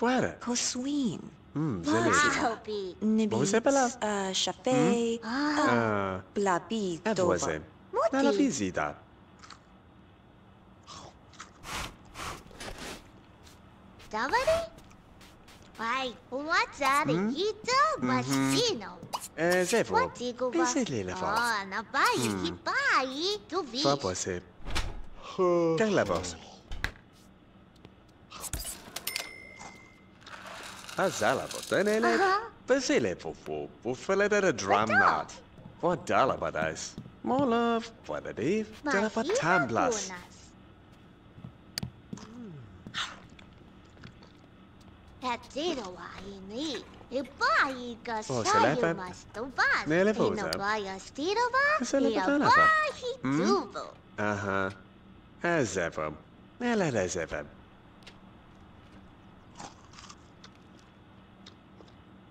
Fuera. Poswin. Hum, Topi. Nibis. É uh, Chapei. Hum? Ah. ah. É uh, Na visita. Davare? Vai, o WhatsApp e tu, Machino. É, Zé, vou. Pense nele, vó. Ah, na pai, que pai. Tu vi. Vá você. Tem a voz. Hazalabotene, uh-huh. Basile Pupu, Bufeleder Dramnat. Vadalabadais. Molov, Vadadiv, Delafatamblas. Petsirovaini, Ibaiga Sayumas Tuvas, Inobaya Stirova, Iabahi Tuvo. Aha. As ever. Well, as ever.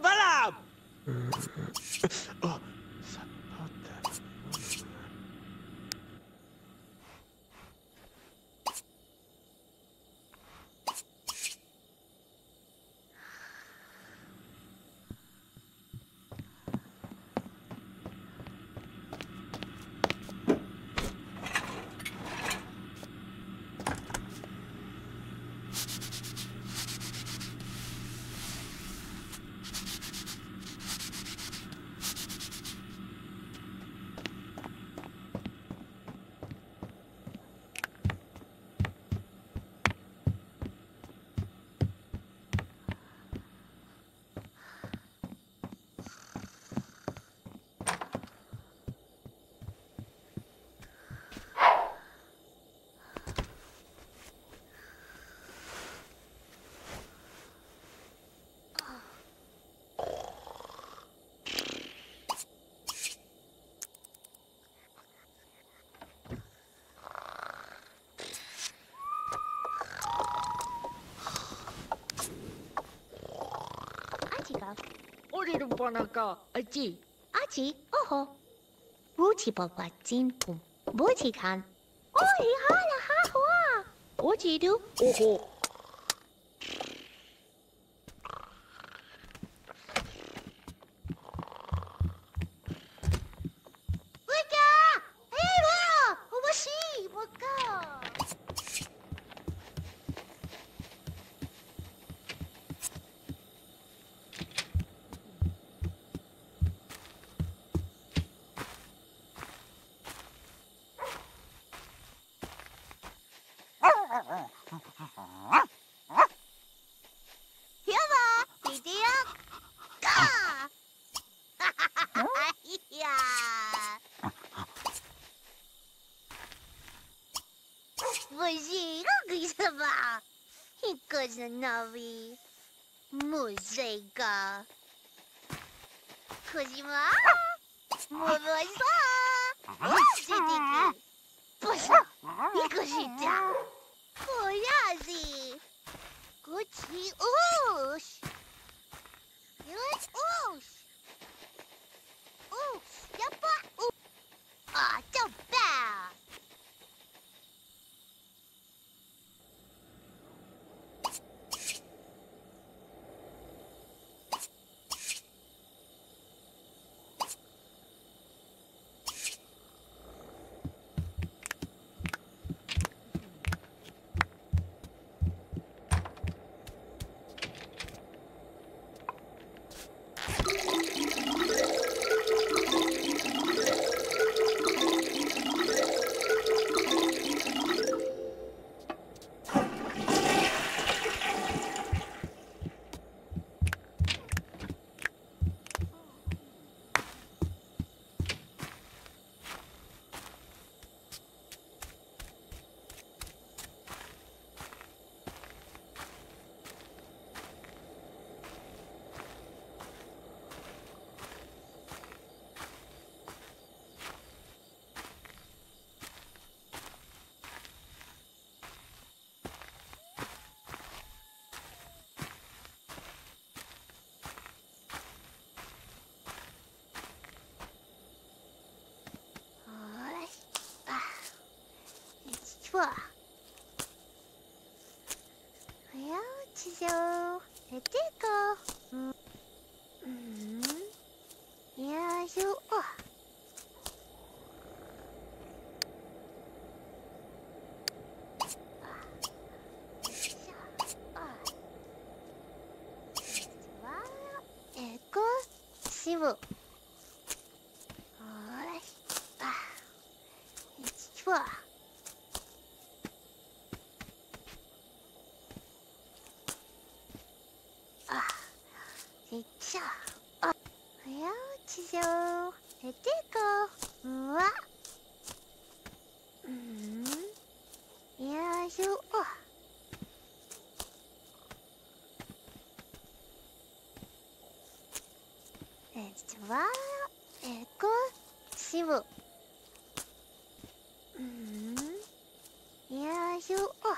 怎么了？印度婆纳卡，阿吉，阿吉，哦吼，波奇婆婆真酷，波奇 Khan，哦嘿，哈啦哈吼啊，波奇嘟，哦吼。거짓말멀어있어어찌되기보셔이것이다골라야지그치오시오시오시야빠오아좀빼不呦哦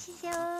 谢谢哦。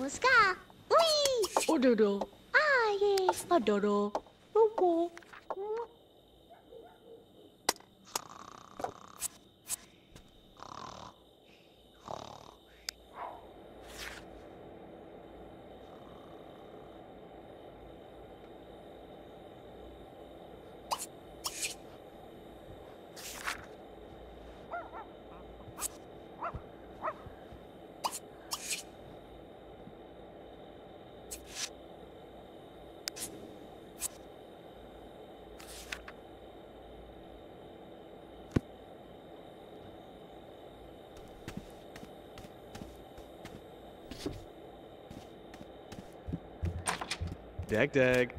Muska. Ui. Oh, Ada dah. Ah, yes. Ada dah. Nombor. Dag dag.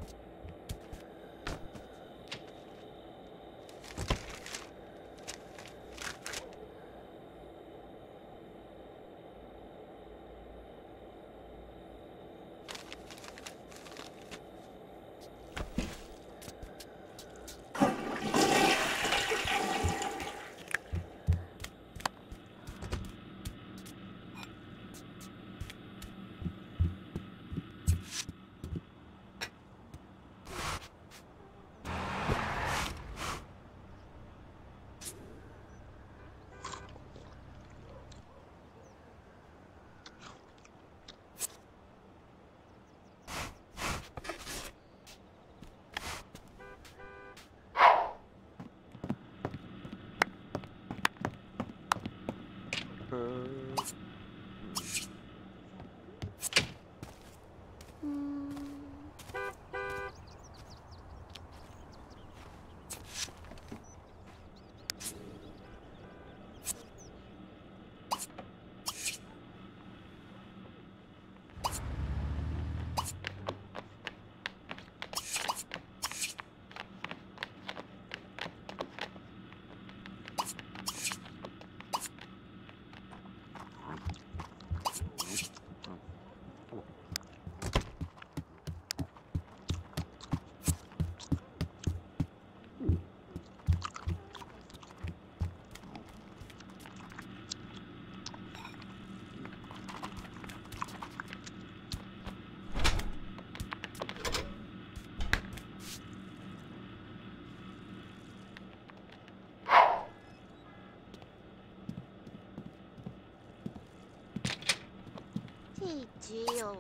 いちよ。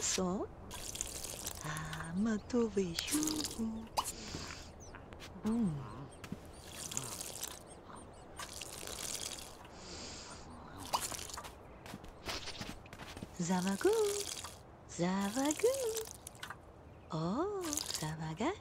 Só ah, matou beijugo. Hum. Zavagu, Zavagu. Oh, sama ga?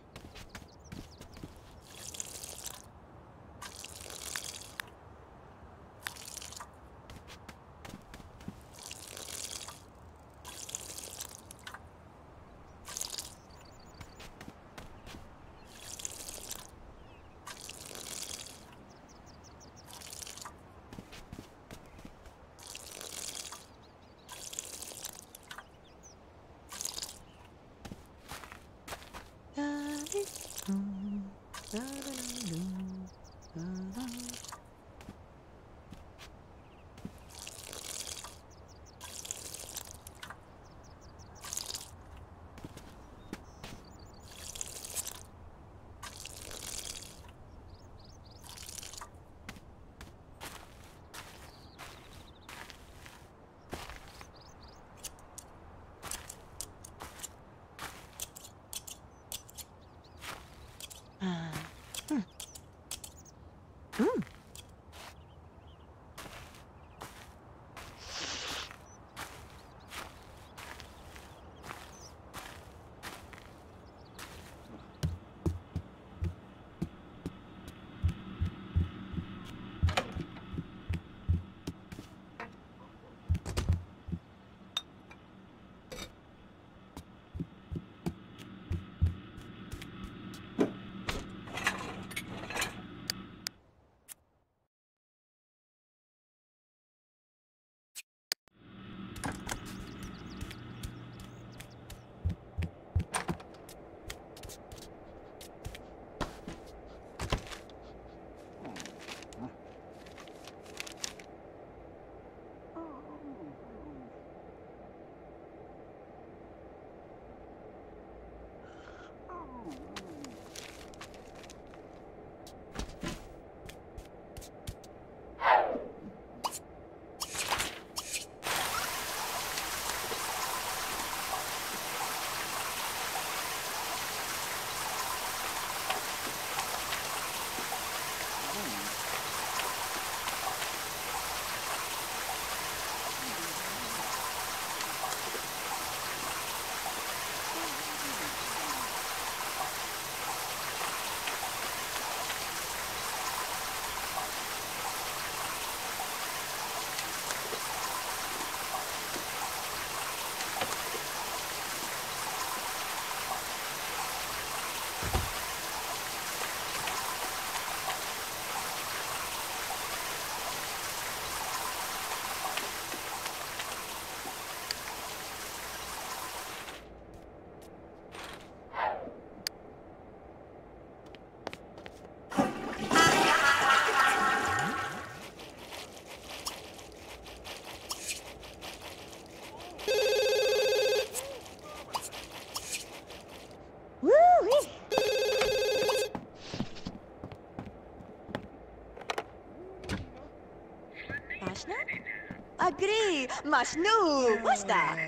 Mas nu, what's that?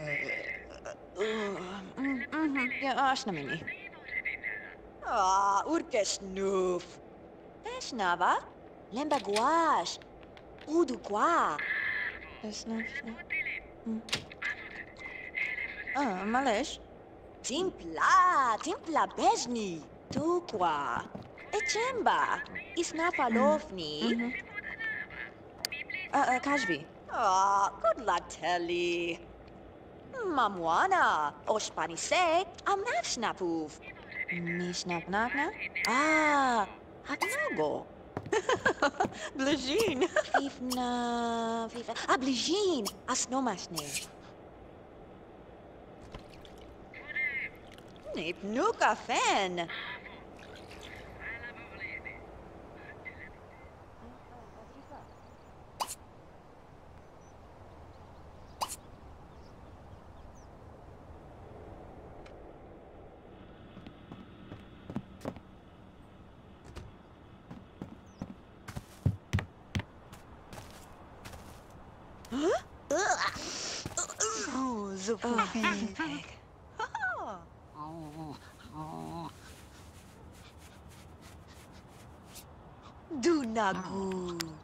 Ašnamini. Ah, urkes nuf. Pesnava, lemba guash. Udu qua gua. Pesnaf. Hum. Ah, malesh. Timpla, timpla bezni. Tukwa. Echemba. Isna falovni. Uhum. Kajbi. Uhum. Ah, ah, Ah, good luck, Telly. Mamwana, ospanise, amnafsnapuv. Mishnapnakna? Ah, haknago. Blajin. Fifna, fifna. Ah, blajin, asnomashne. Nip nuka fen. Nagu. Oh.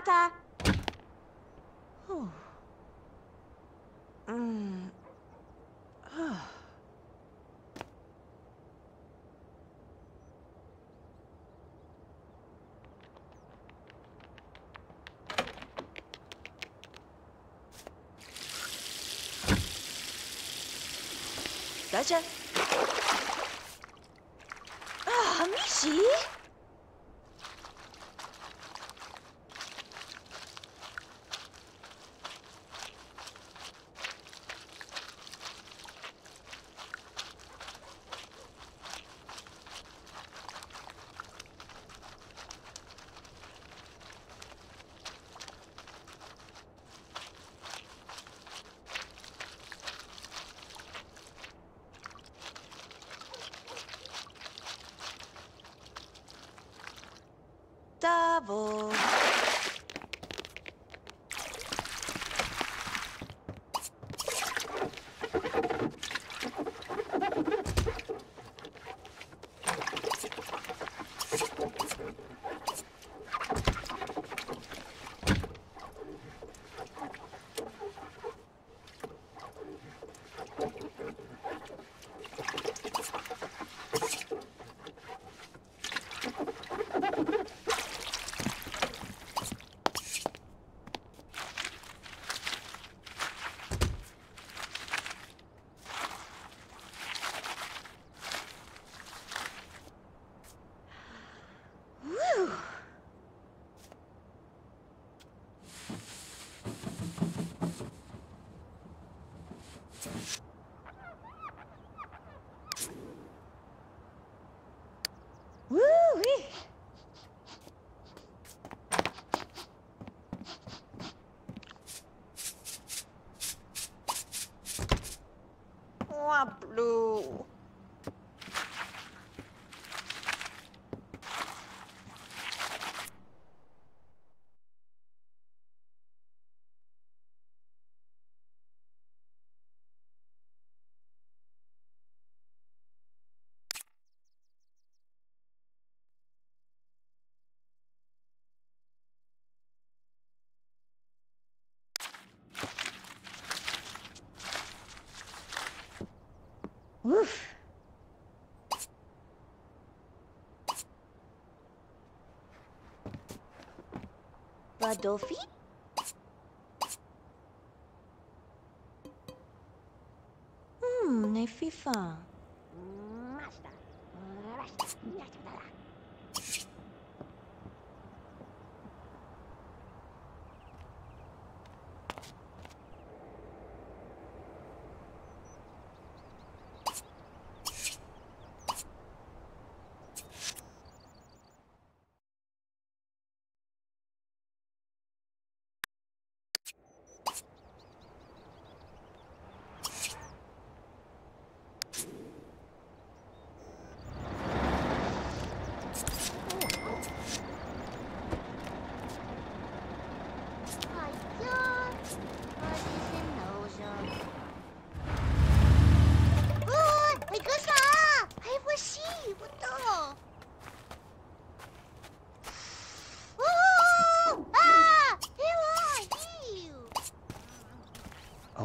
Тата! Oh. Adolfi? Hmm, ne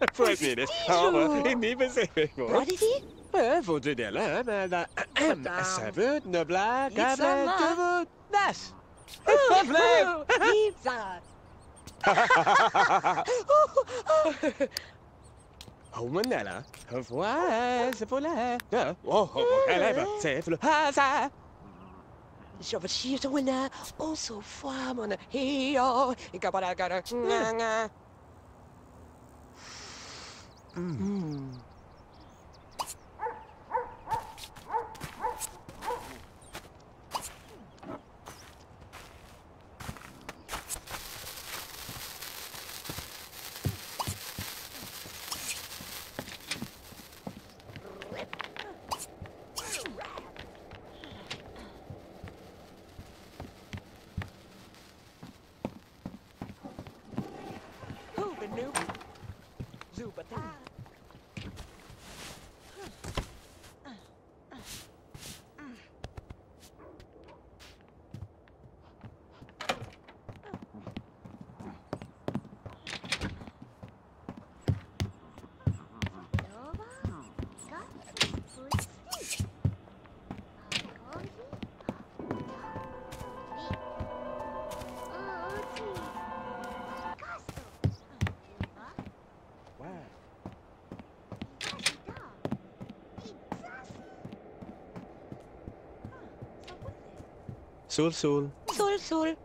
he never ahora ni What did Eh, vos donnez la là. à Ça veut ne blague oh, oh, oh, euh, la tevot. Dash! Problème! Pizza! Humanella, voise vola. Oh, eleva, seflo, hasa. winner, Il on a ah. 嗯。Sul Sul. Sul Sul.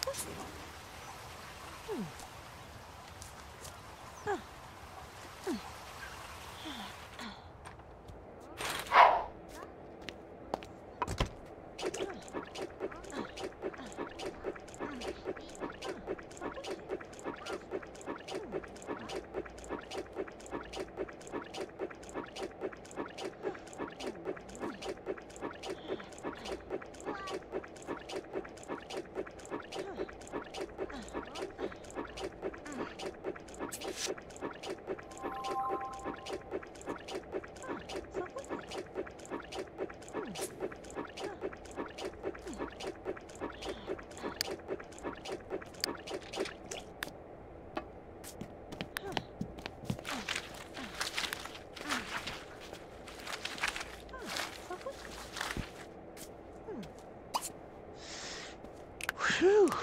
探すの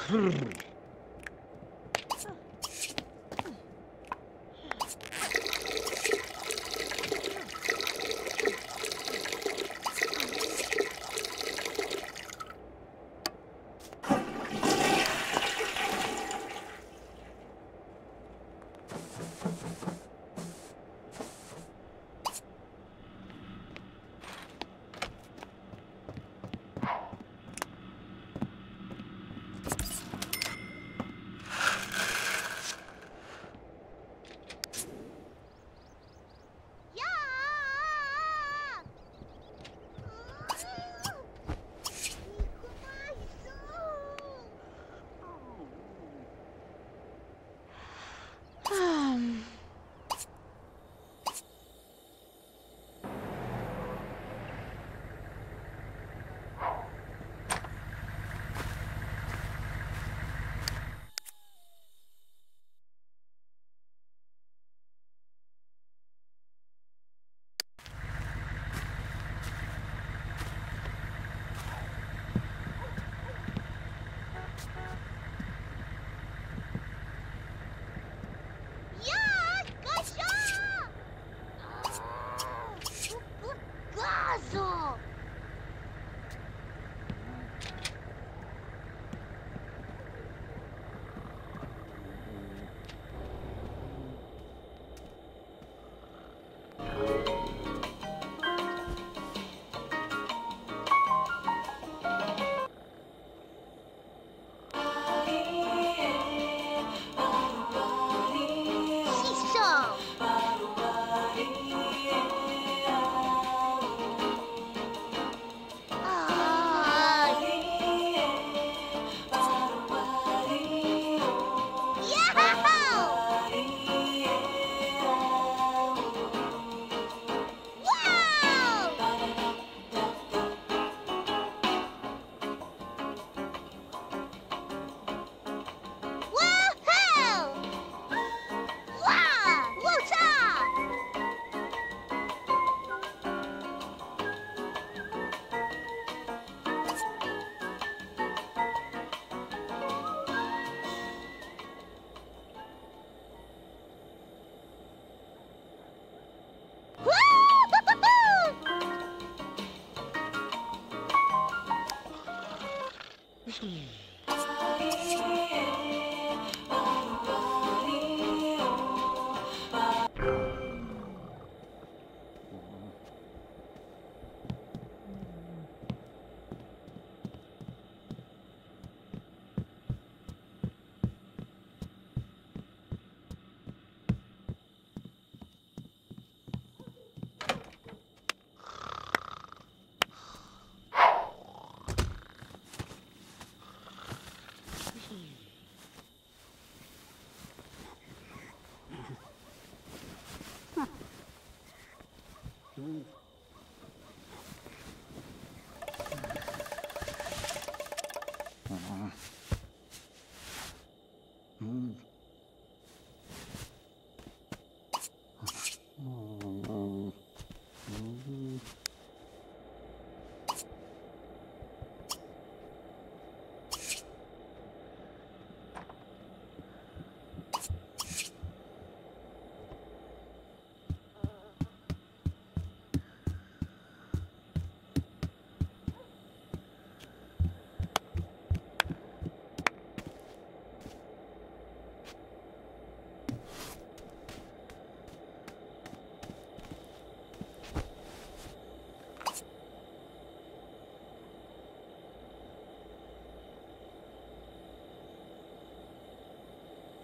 Brrr.